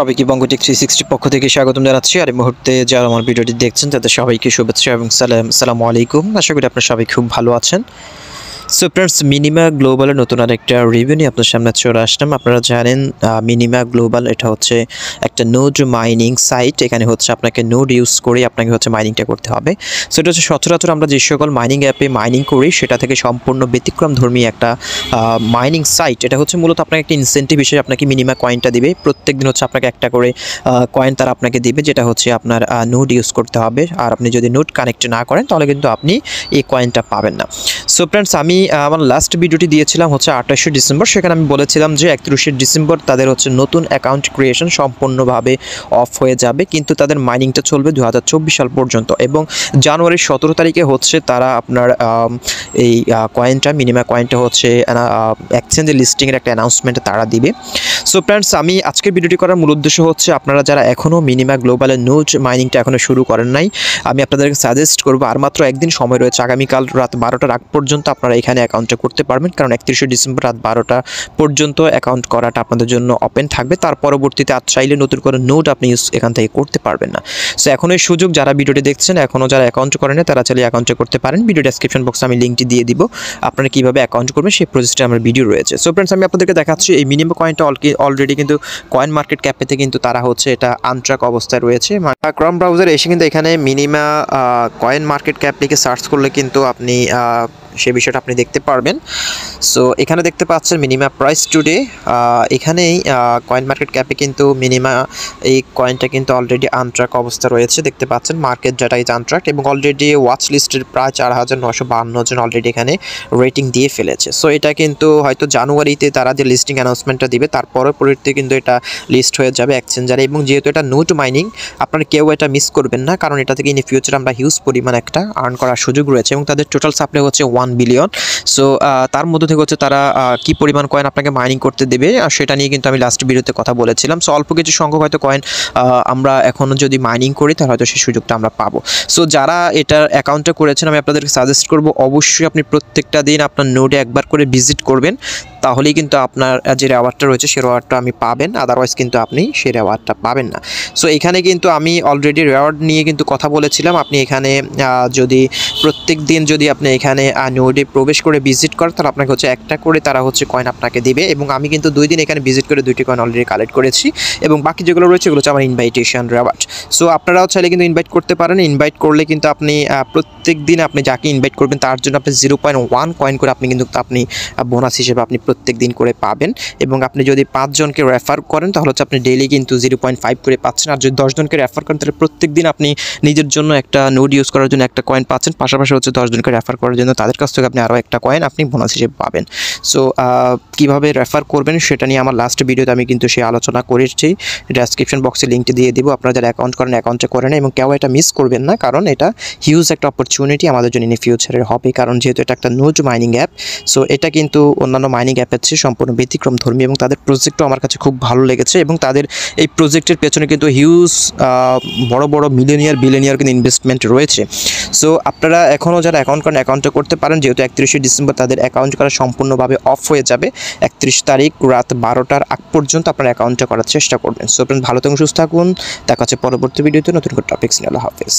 সবাইকে Bangatech three sixty পক্ষ থেকে স্বাগতম জানাচ্ছি। আর এই মুহূর্তে যারা আমার ভিডিওটি দেখছেন, তাদের সবাইকে শুভেচ্ছা এবং সালাম সালামু আলাইকুম। আশা করি আপনারা সবাই খুব ভালো আছেন। সো ফ্রেন্ডস মিনিমা গ্লোবালের নতুন আরেকটা রিভিউ নিয়ে আপনার সামনে চলে আসলাম। আপনারা জানেন মিনিমা গ্লোবাল এটা হচ্ছে একটা নোড মাইনিং সাইট এখানে হচ্ছে আপনাকে নোড ইউজ করে আপনাকে হচ্ছে মাইনিংটা করতে হবে। সো এটা হচ্ছে সচরাচর আমরা যে সকল মাইনিং অ্যাপে মাইনিং করি, সেটা থেকে সম্পূর্ণ ব্যতিক্রম ধর্মী একটা মাইনিং সাইট এটা হচ্ছে মূলত আপনাকে একটা ইনসেন্টিভ হিসেবে আপনাকে মিনিমা কয়েনটা দিবে। প্রত্যেক দিন হচ্ছে আপনাকে একটা করে কয়েন তারা আপনাকে দিবে, যেটা হচ্ছে আপনার নোড ইউজ করতে হবে। আর আপনি যদি নোড কানেক্ট না করেন, তাহলে কিন্তু আপনি এই কয়েনটা পাবেন না। সো ফ্রেন্ডস আমি আমার লাস্ট ভিডিওটি দিয়েছিলাম হচ্ছে আঠাশে ডিসেম্বর। সেখানে আমি বলেছিলাম যে একত্রিশে ডিসেম্বর তাদের হচ্ছে নতুন অ্যাকাউন্ট ক্রিয়েশন সম্পূর্ণভাবে অফ হয়ে যাবে, কিন্তু তাদের মাইনিংটা চলবে দু হাজার চব্বিশ সাল পর্যন্ত। এবং জানুয়ারির সতেরো তারিখে হচ্ছে তারা আপনার এই কয়েনটা মিনিমাম কয়েনটা হচ্ছে এক্সচেঞ্জের লিস্টিংয়ের একটা অ্যানাউন্সমেন্ট তারা দিবে। সো ফ্রেন্ডস আমি আজকের ভিডিওটি করার মূল উদ্দেশ্য হচ্ছে আপনারা যারা এখনও মিনিমা গ্লোবালের নোট মাইনিংটা এখনও শুরু করেন নাই, আমি আপনাদেরকে সাজেস্ট করব, আর মাত্র একদিন সময় রয়েছে, আগামীকাল রাত বারোটার আগ পর্যন্ত আপনারা এখানে অ্যাকাউন্টটা করতে পারবেন। কারণ একত্রিশে ডিসেম্বর রাত বারোটা পর্যন্ত অ্যাকাউন্ট করাটা আপনাদের জন্য ওপেন থাকবে। তার পরবর্তীতে আর চাইলে নতুন করে নোট আপনি এখান থেকে করতে পারবেন না। সো এখন এই সুযোগ যারা ভিডিওটি দেখছেন এখনও যারা অ্যাকাউন্ট করেন তারা চাইলে অ্যাকাউন্টটা করতে পারেন। ভিডিও ডেসক্রিপশন বক্সে আমি লিঙ্কটি দিয়ে দিব। আপনারা কীভাবে অ্যাকাউন্ট করবেন, সেই প্রসেসটা আমার ভিডিও রয়েছে। সো ফ্রেন্ডস আমি আপনাদেরকে দেখাচ্ছি, এই মিনিমাম কয়েনটা অলরেডি কিন্তু কয়েন মার্কেট ক্যাপেতে কিন্তু তারা হচ্ছে এটা আনট্রাক অবস্থায় রয়েছে। ক্রম ব্রাউজার এসে কিন্তু এখানে মিনিমা কয়েন মার্কেট ক্যাপ লিখে সার্চ করলে কিন্তু আপনি সে বিষয়টা আপনি দেখতে পারবেন। সো এখানে দেখতে পাচ্ছেন মিনিমা প্রাইস টুডে এখানেই কয়েন মার্কেট ক্যাপে কিন্তু মিনিমা এই কয়েনটা কিন্তু অলরেডি আনট্রাক অবস্থা রয়েছে। দেখতে পাচ্ছেন মার্কেট ডাটা ইজ আনট্রাক এবং অলরেডি ওয়াচ লিস্টের প্রায় চার হাজার নশো বাহান্ন জন অলরেডি এখানে রেটিং দিয়ে ফেলেছে। সো এটা কিন্তু হয়তো জানুয়ারিতে তারা যে লিস্টিং অ্যানাউন্সমেন্টটা দিবে, তার পরবর্তীতে কিন্তু এটা লিস্ট হয়ে যাবে এক্সচেঞ্জারে এবং যেহেতু এটা নোট মাইনিং আপনারা কেউ এটা মিস করবেন না, কারণ এটা থেকে ইন ফিউচার আমরা হিউজ পরিমাণ একটা আর্ন করার সুযোগ রয়েছে এবং তাদের টোটাল সাপ্লাই হচ্ছে ওয়ান বিলিয়ন সো তার মধ্যে থেকে হচ্ছে তারা কি পরিমাণ কয়েন আপনাকে মাইনিং করতে দেবে, আর সেটা নিয়ে কিন্তু আমি লাস্ট ভিডিওতে কথা বলেছিলাম। সো অল্প কিছু সংখ্যক হয়তো কয়েন আমরা এখনও যদি মাইনিং করি, তাহলে হয়তো সেই সুযোগটা আমরা পাবো। সো যারা এটার অ্যাকাউন্টটা করেছেন, আমি আপনাদেরকে সাজেস্ট করব, অবশ্যই আপনি প্রত্যেকটা দিন আপনার নোটে একবার করে ভিজিট করবেন। তাহলেই কিন্তু আপনার যে রেওয়ার্ডটা রয়েছে সেই রেওয়ার্ডটা আমি পাবেন আদারওয়াইজ কিন্তু আপনি সেই রেওয়ার্ডটা পাবেন না। সো এখানে কিন্তু আমি অলরেডি রেওয়ার্ড নিয়ে কিন্তু কথা বলেছিলাম। আপনি এখানে যদি প্রত্যেক দিন যদি আপনি এখানে নোডে প্রবেশ করে ভিজিট করেন তাহলে আপনাকে হচ্ছে একটা করে তারা হচ্ছে কয়েন আপনাকে দিবে। এবং আমি কিন্তু দুই দিন এখানে ভিজিট করে দুইটি কয়েন অলরেডি কালেক্ট করেছি। এবং বাকি যেগুলো রয়েছে, এগুলো হচ্ছে আমার ইনভাইটেশন রেওয়ার্ড সো আপনারাও চাইলে কিন্তু ইনভাইট করতে পারেন। ইনভাইট করলে কিন্তু আপনি প্রত্যেক দিন আপনি যাকে ইনভাইট করবেন, তার জন্য আপনি জিরো পয়েন্ট ওয়ান কয়েন করে আপনি কিন্তু আপনি বোনাস হিসেবে আপনি প্রত্যেক দিন করে পাবেন। এবং আপনি যদি পাঁচজনকে রেফার করেন, তাহলে হচ্ছে আপনি ডেইলি কিন্তু জিরো পয়েন্ট ফাইভ করে পাচ্ছেন। আর যদি দশজনকে রেফার করেন, তাহলে প্রত্যেক দিন আপনি নিজের জন্য একটা নোট ইউজ করার জন্য একটা কয়েন পাচ্ছেন। পাশাপাশি হচ্ছে দশজনকে রেফার করার জন্য তাদের কাছ থেকে আপনি আরও একটা কয়েন আপনি বোনাস হিসেবে পাবেন। সো কীভাবে রেফার করবেন সেটা নিয়ে আমার লাস্ট ভিডিওতে আমি কিন্তু সেই আলোচনা করেছি। ডেসক্রিপশন বক্সে লিঙ্কটি দিয়ে দিব। আপনারা যারা অ্যাকাউন্ট করেন অ্যাকাউন্টে করেন এবং কেউ এটা মিস করবেন না, কারণ এটা হিউজ একটা অপরচুনিটি আমাদের জন্য ইন ফিউচারের হবে, কারণ যেহেতু এটা একটা নোজ মাইনিং অ্যাপ সো এটা কিন্তু অন্যান্য মাইনিং অ্যাপের চেয়ে সম্পূর্ণ ব্যতিক্রম ধর্মী এবং তাদের প্রজেক্টও আমার কাছে খুব ভালো লেগেছে এবং তাদের এই প্রজেক্টের পেছনে কিন্তু হিউজ বড় বড় মিলিয়নিয়ার বিলিয়নিয়ার কিন্তু ইনভেস্টমেন্ট রয়েছে। সো আপনারা এখনও যারা অ্যাকাউন্ট করেন অ্যাকাউন্টটা করতে পারেন। যেহেতু একত্রিশে ডিসেম্বর তাদের অ্যাকাউন্ট করা সম্পূর্ণভাবে অফ হয়ে যাবে। একত্রিশ তারিখ রাত বারোটার আগ পর্যন্ত আপনারা অ্যাকাউন্টটা করার চেষ্টা করবেন। সো আপনার ভালো থাকুন, সুস্থ থাকুন। দেখা হচ্ছে পরবর্তী ভিডিওতে নতুন করে টপিক্স নিয়ে। হাফেজ।